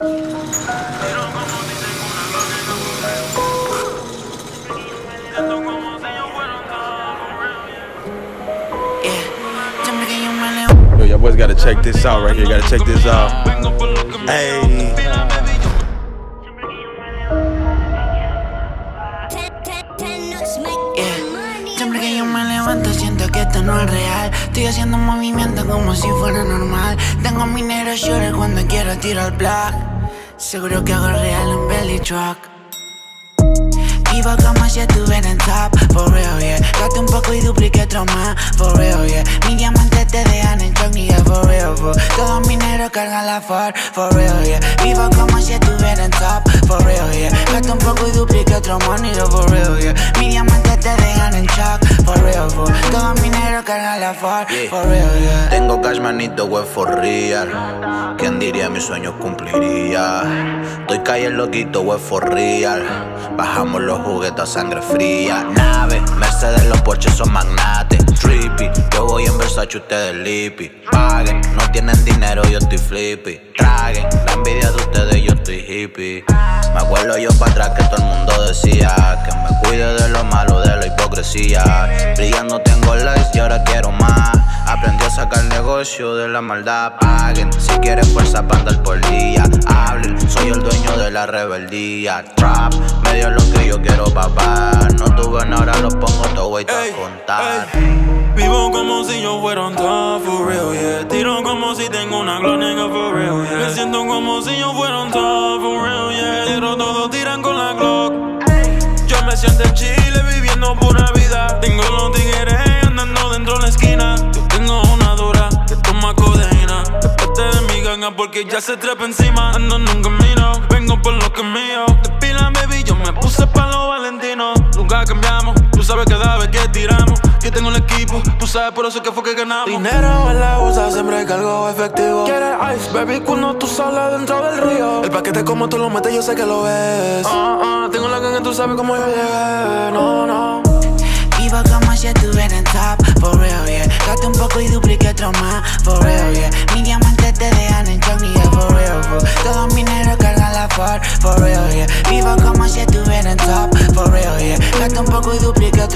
Yo, y'all boys gotta check this out right here. Gotta check this out. Hey. Siempre que yo me levanto siento que esto no es real Estoy haciendo movimiento como si fuera normal Tengo mi negro shooter cuando quiero tirar plug Seguro que hago real un belly truck Vivo como si estuviera en top, for real, yeah. Gasto un poco y dupliqué otro más, for real, yeah. Mis diamantes te dejan en shock, nigga, for real, for Todos mis negros cargan la Ford, for real, yeah. Vivo como si estuviera en top, for real, yeah. Gasto un poco y dupliqué otro más, nigga, for real, yeah for real, yeah Tengo cash manito, web for real. ¿Quién diría mis sueños cumpliría? Estoy calle loquito, web for real. Bajamos los juguetes a sangre fría. Nave, Mercedes, los Porsche son magnates. Trippy, yo voy en Versace, ustedes lippy. Paguen, no tienen dinero, yo estoy flippy. Traguen, la envidia de ustedes, yo estoy hippie. Me acuerdo yo para atrás que todo el mundo decía que me cuide de lo malo, de hipocresía. Brillando tengo likes y ahora quiero más. Aprendí a sacar negocio de la maldad. Paguen si quieren fuerza para andar por día. Hablen, soy el dueño de la rebeldía. Trap, me dio lo que yo quiero, papá. No tuve nada, ahora los pongo todo y te contar. ey. Vivo como si yo fuera un top, for real, yeah Tiro como si tengo una glow, nigga, for real, yeah Me siento como si yo fuera un top, for real, yeah Pero todos tiran con la Glock Yo me siento ganga porque ya se trepa encima. Ando en un camino, vengo por lo que es mío. De pila, baby, yo me puse pa' los valentinos Nunca cambiamos, tú sabes que cada vez que tiramos. Que tengo el equipo, tú sabes por eso que fue que ganamos. Dinero en la usa, siempre cargo efectivo. Quieres ice, baby, cuando tú sales dentro del río. El paquete como tú lo metes, yo sé que lo ves. Ah, ah, tengo la ganga, tú sabes cómo yo llegué No, no. Vivo como si estuviera en top, for real, yeah. Gasto un poco y dupliqué otro más, for real, yeah